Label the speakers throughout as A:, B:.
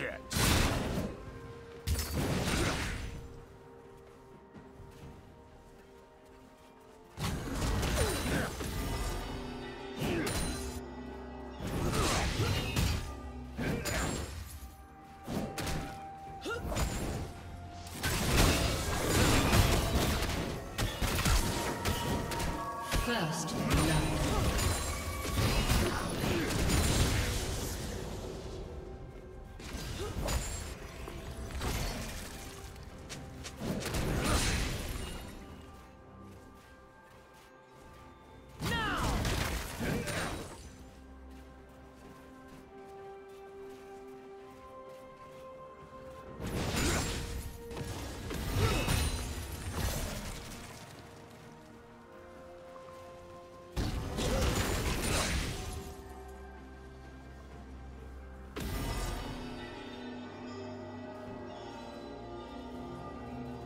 A: It!
B: First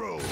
B: Straight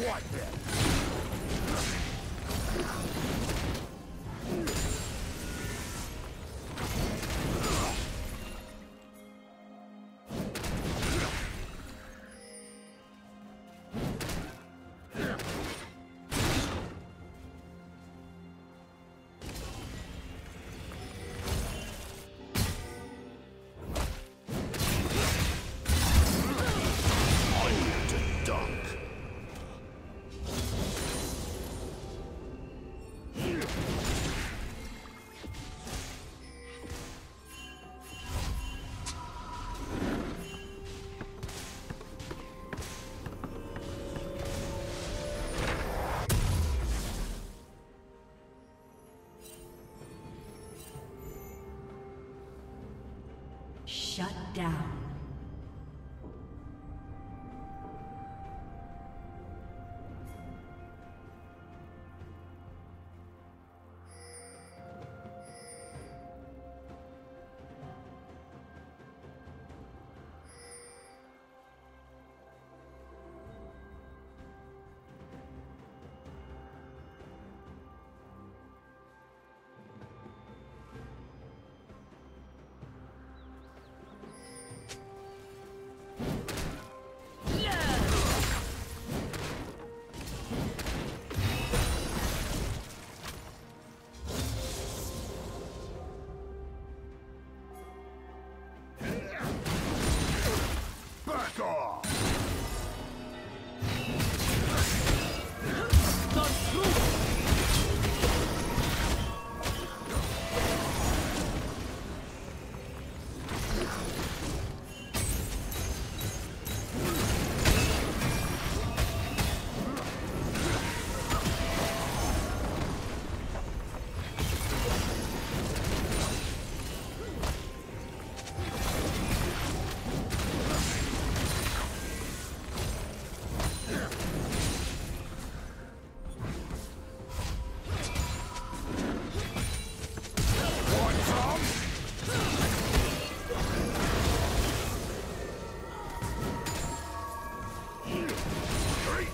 B: What then?
A: Shut down.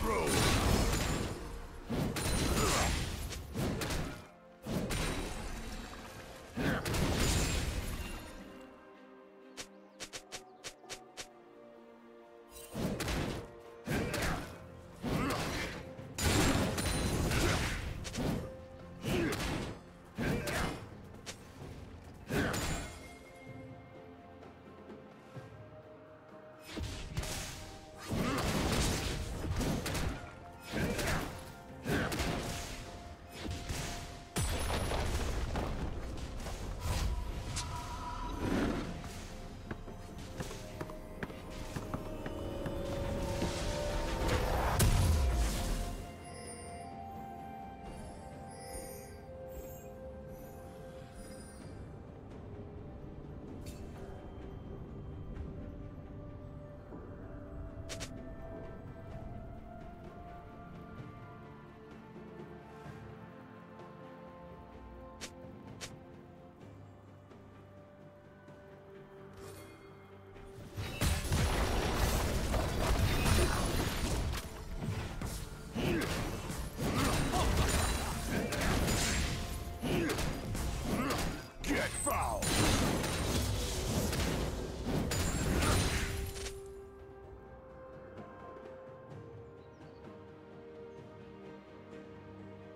A: road.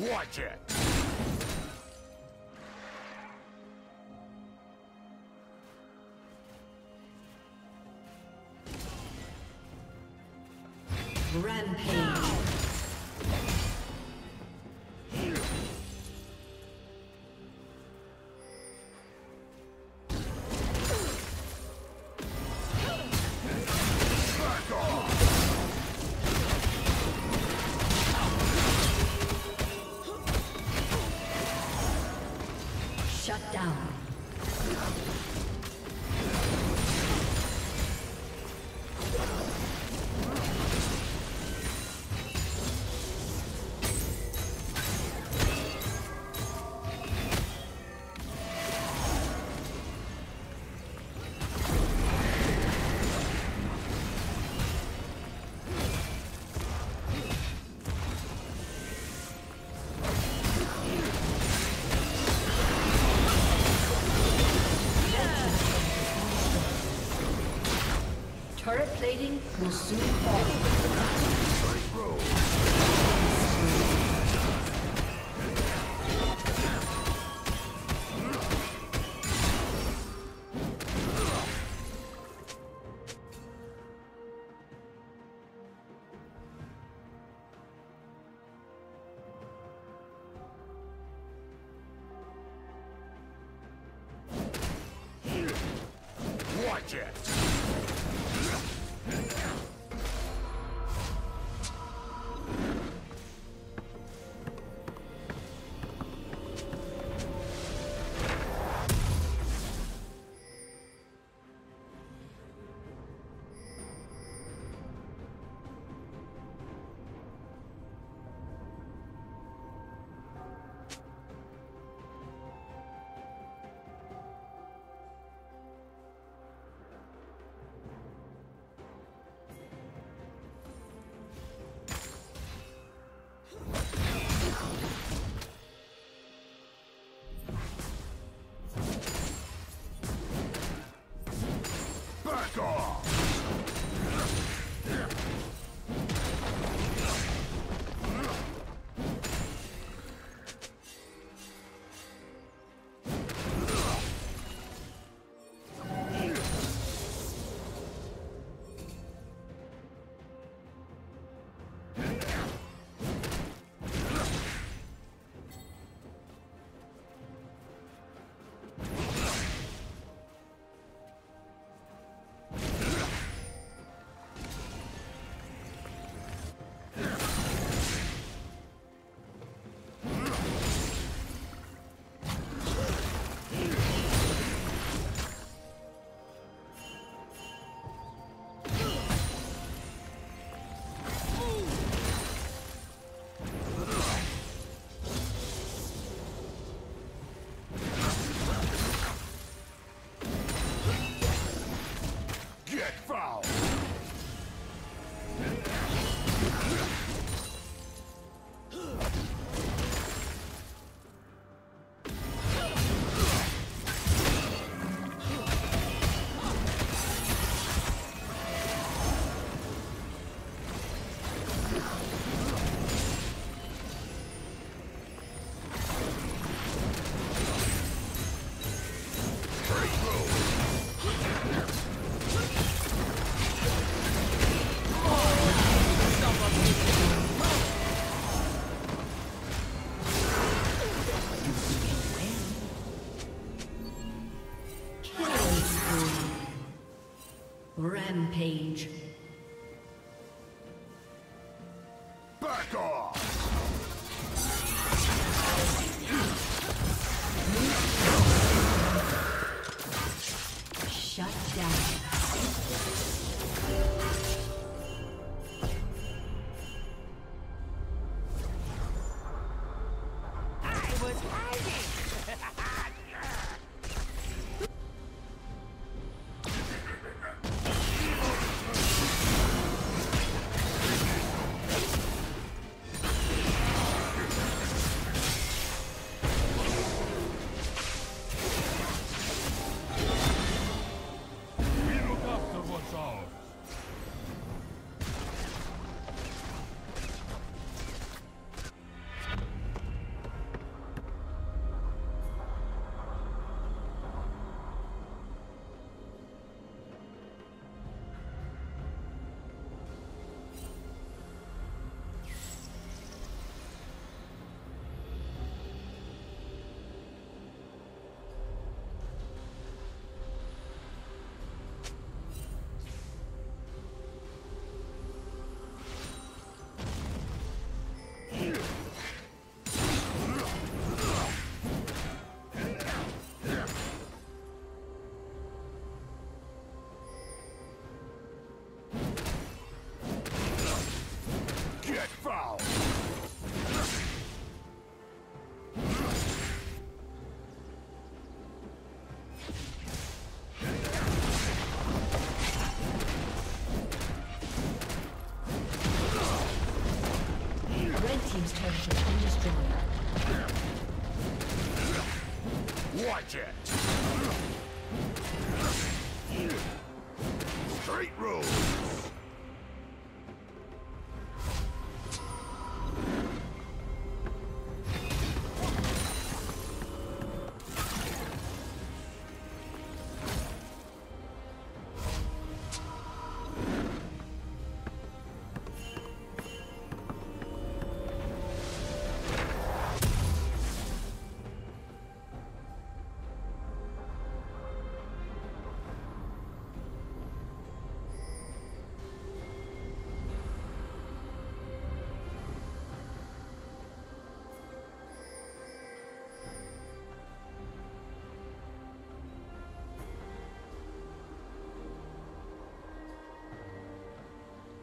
B: Watch it!
A: Rampage. Shut down. Plating will soon fall.
B: Watch it!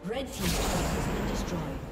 A: Red Team's has been destroyed.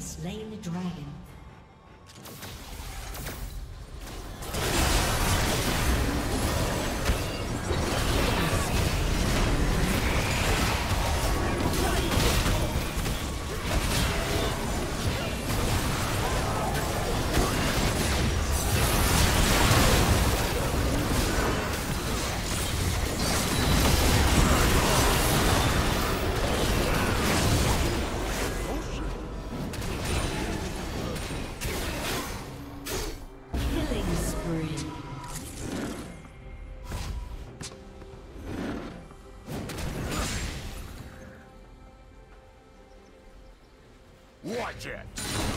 A: slain the dragon.
B: Watch it!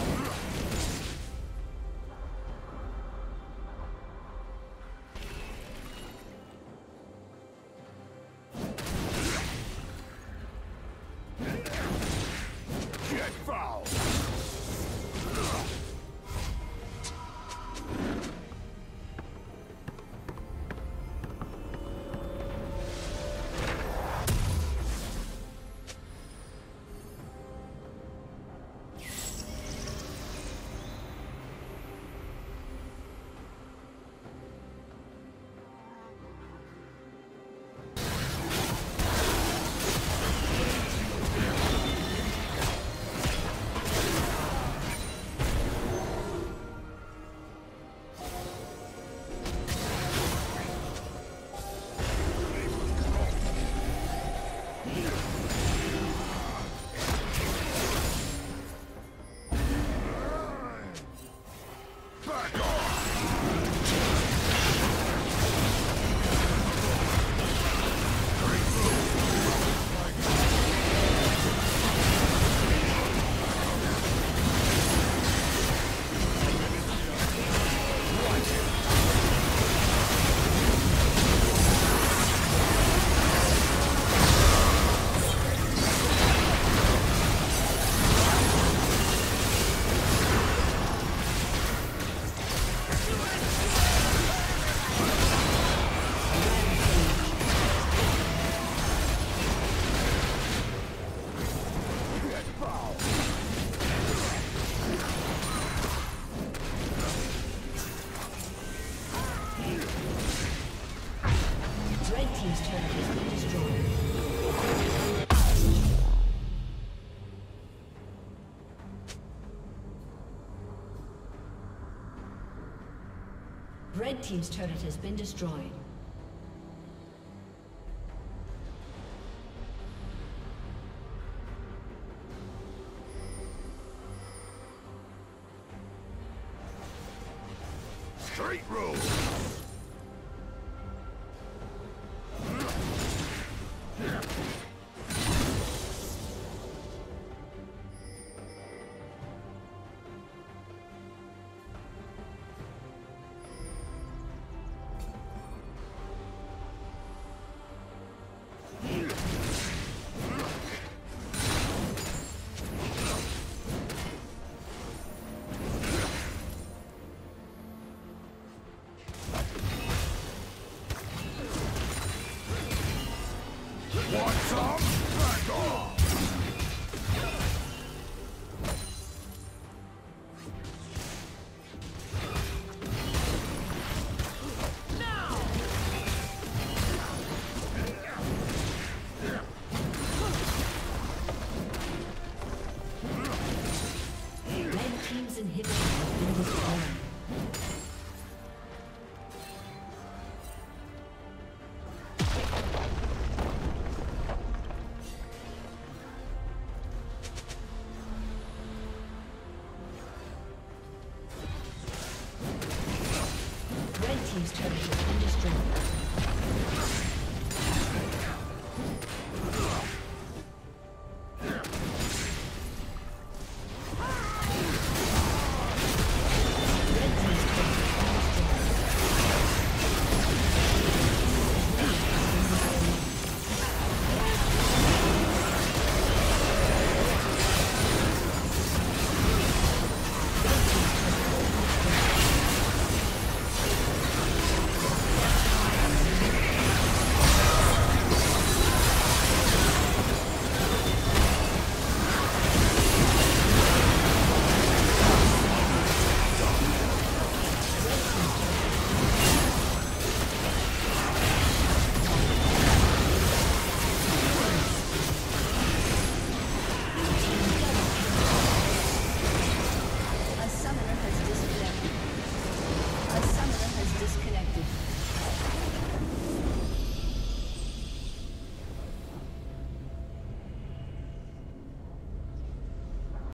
A: Team's turret has been destroyed.
B: Straight rules!